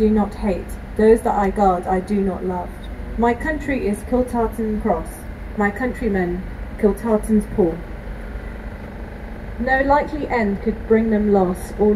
do not hate, those that I guard I do not love. My country is Kiltartan Cross, my countrymen Kiltartan's poor. No likely end could bring them loss or